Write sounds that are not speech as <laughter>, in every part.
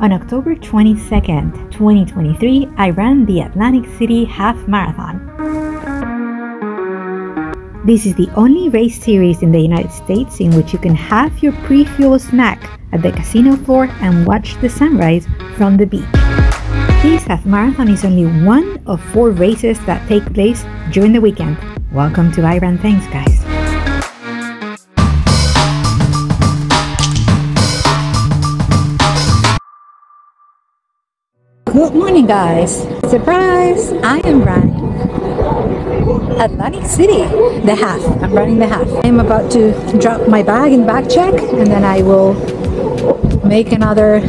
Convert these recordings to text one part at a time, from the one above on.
On October 22nd, 2023, I ran the Atlantic City Half Marathon. This is the only race series in the United States in which you can have your pre fuel snack at the casino floor and watch the sunrise from the beach. This half marathon is only one of four races that take place during the weekend. Welcome to I Run Things, guys. Good morning, guys. Surprise! I am running Atlantic City, the half. I'm running the half. I'm about to drop my bag in bag check and then I will make another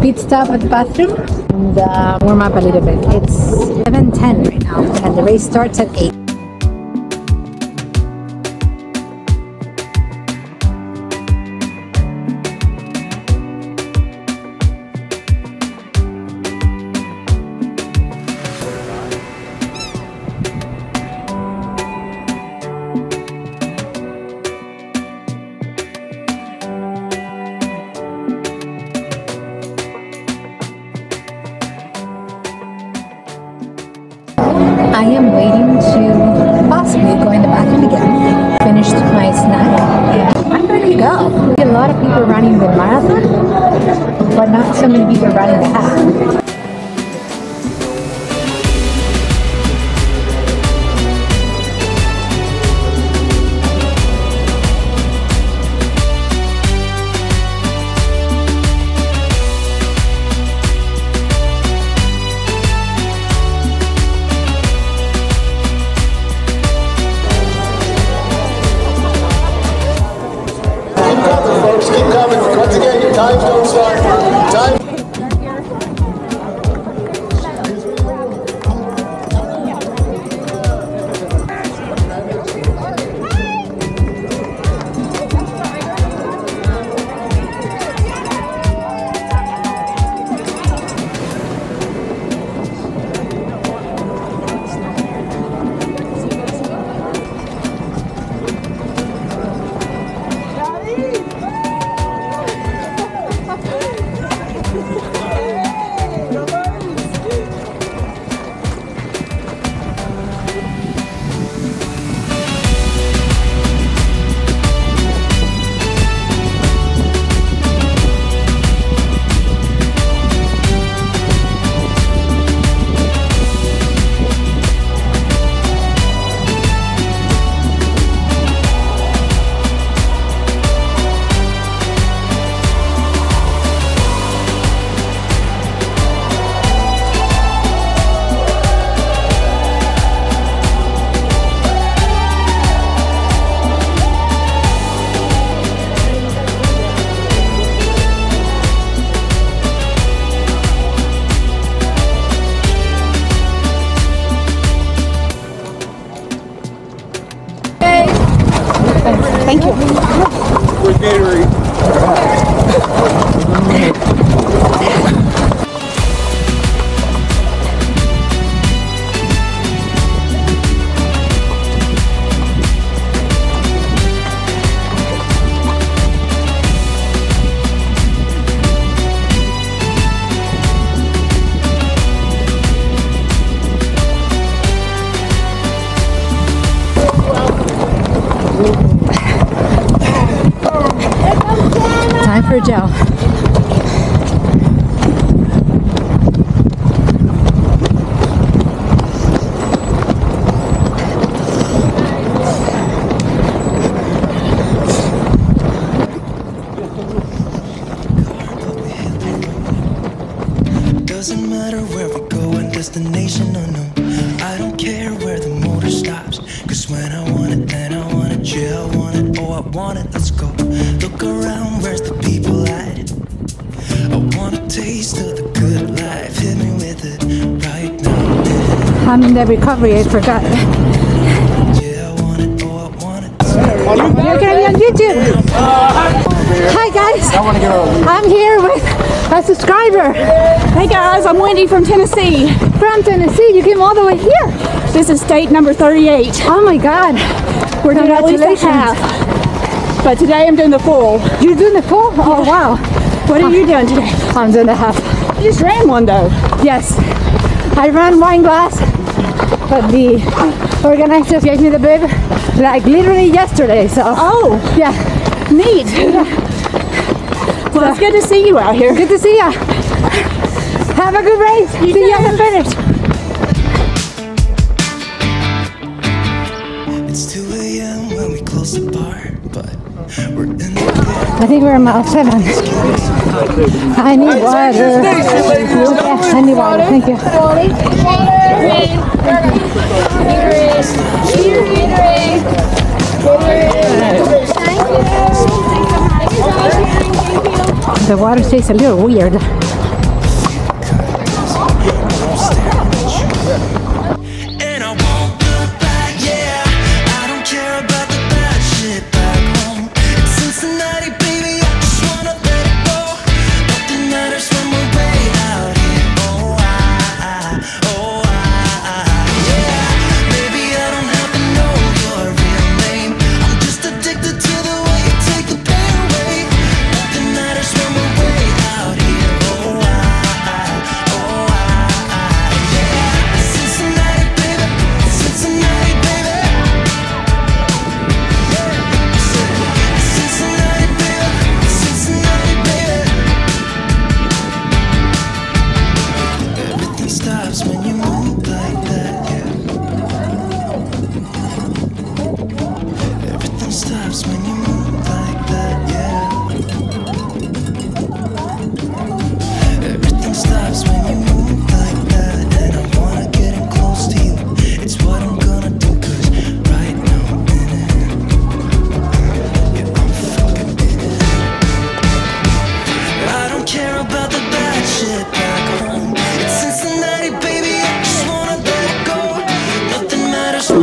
pit stop at the bathroom and uh, warm up a little bit. It's 7.10 right now and the race starts at 8. I am waiting to possibly go in the bathroom again. Finished my snack I'm ready to go. A lot of people running the marathon, but not so many people running the half. I'm in the recovery, I forgot. yeah I want it. I want it. You're gonna be on YouTube. Hi guys. I'm here with a subscriber Hey guys, I'm Wendy from Tennessee. from Tennessee. You came all the way here. This is state number 38. Oh my God. We're doing at least a half. But today I'm doing the full. You're doing the full? Oh wow. What are you doing today? I'm doing the half. You just ran one though. Yes, I ran Wineglass, but the organizers gave me the bib like literally yesterday. So Oh, yeah, neat. Well, it's good to see you out here. good to see ya. Have a good race. see you at the finish. It's 2 a.m. when we close the bar, but we're in the I think we're mile seven. I need water. I need water. Thank you. The water tastes a little weird. When you move like that,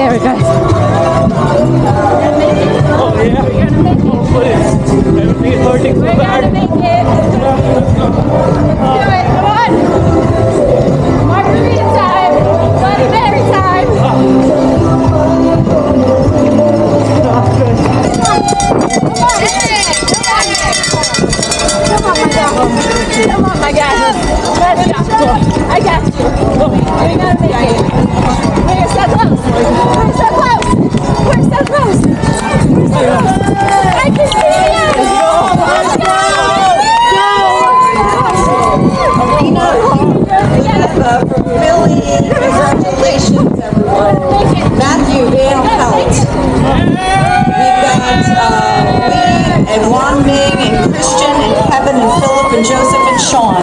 Over we guys.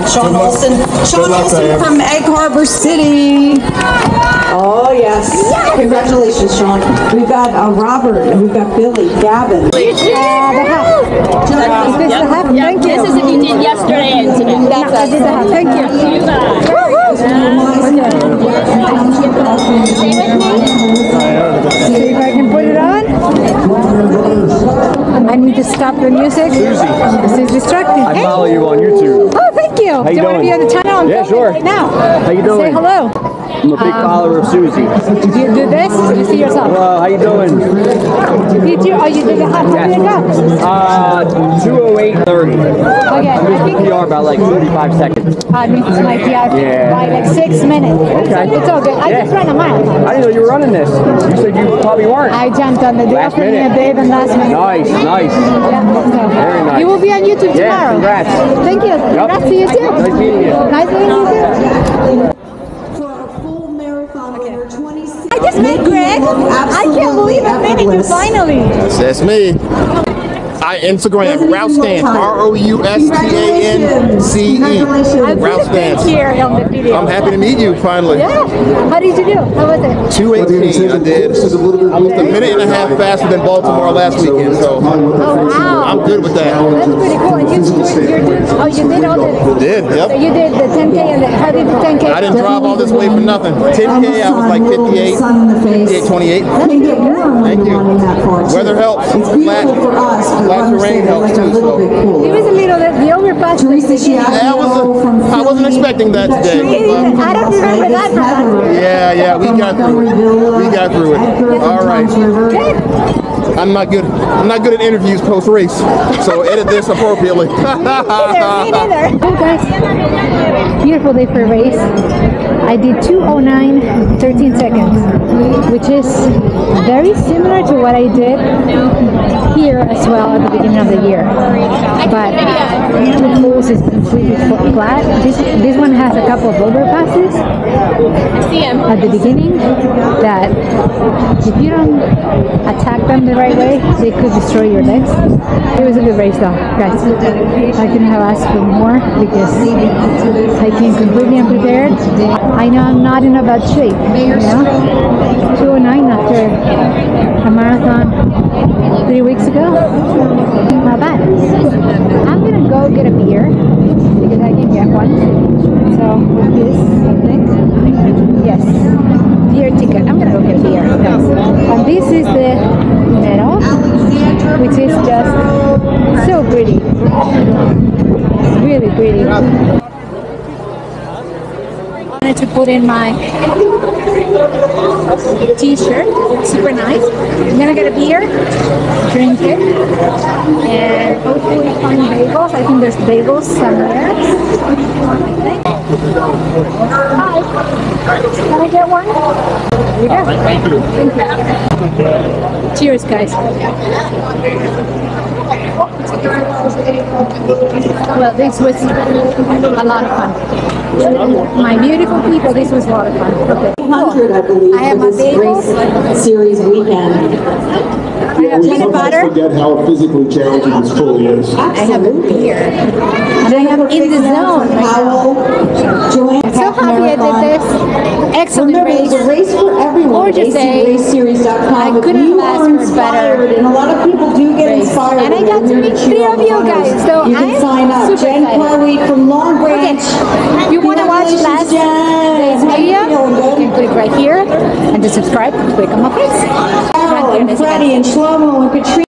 Sean. Sean luck. Olson. Sean Good luck, Olson from Egg Harbor City. Oh, yes. Congratulations, Sean. We've got uh, Robert and we've got Billy, Gavin. Uh, the half. Is this the half? Thank you. This is if you did yesterday and today. That's I did the half. Thank you. See if I can put it on. I need to stop the music. This is distracting. Thank you. you Do want to be on the channel? I'm Yeah, sure. Right now. How you doing? Say hello. I'm a big follower of Suzie. Did you do this? Did you see yourself? Hello, how you doing? Did you? Oh, you did the half. How did it go? Uh, 208.30. Okay, I Missed think the PR by like 35 seconds. I missed my PR Yeah. by like six minutes. Okay. It's all good. I Yeah. just ran a mile. I didn't know you were running this. You said you probably weren't. I jumped on the they Last offered me a minute. babe and last minute. Nice, nice. Yeah, so. Very nice. You will be on YouTube Yeah, tomorrow. congrats. Thank you. Congrats to you too. Nice meeting you. Nice meeting you too. For a full marathon winner, 26. I just met Greg. I can't believe I made it to finally. That's me. I Instagram Rouse Stance R O U S T A N C E I'm Rouse Stance. here on the video. I'm happy to meet you finally. Yeah. How did you do? How was it? 218 I did. Almost a minute and a half faster than Baltimore last weekend, so Oh wow. I'm good with that. That's pretty cool. And you, you, you're doing, oh, you did all the. Did, So yep. you did the 10k and the, how did the 10k? I didn't drive all this way for nothing. 10K, I was like 58, 58, 28. Can get warm when Thank you're you. that far. Weather helps. It's beautiful Flat- for us, but flat understand terrain it's helps like too, so. bit It was a little bit, the overpass. Teresa Chiappio Yeah, I wasn't- from I wasn't expecting that today, Tracy but- I don't remember that from last Heather year. Yeah, yeah, we got through it. We got through it. All right. I'm not good. I'm not good at interviews post race, so edit this appropriately. <laughs> Me neither. Hey guys, beautiful day for a race. I did 209 13 seconds, which is very similar to what I did here as well at the beginning of the year. But the course is completely flat. This this one has a couple of overpasses at the beginning that if you don't attack them the right way, they could destroy your legs. It was a good race though, guys. I couldn't have asked for more because I came completely unprepared. I know I'm not in a bad shape, you know. 209 after a marathon three weeks ago. Not bad. I'm gonna go get a beer because I can get one. So this, I think. Yes. Beer ticket. I'm gonna go get a beer. And this is the medal, which is just so pretty. Really pretty. Wanted to put in my t-shirt. Super nice. I'm gonna get a beer, drink it, and hopefully find bagels. I think there's bagels somewhere. Hi. Can I get one? Here we go. Thank you. Cheers, guys. Well, this was a lot of fun. My beautiful people, this was a lot of fun. Okay. 100, I believe, I have for this race series weekend. Have We peanut butter. forget how physically challenging this truly is. I have a beer. And I am in the zone. Powell, Joanne So happy I did this. Excellent Remember, race. there's a race for everyone. Gorgeous day. I couldn't have asked for better And a lot of people do get. And I got to meet three of you guys, so You can I'm sign up. super Jen excited. Carweek from Long Okay, Branch. if you want to watch last day's you video, you can click right here and to subscribe, click on my face. Carol oh, and Freddie and Shlomo and Katrina.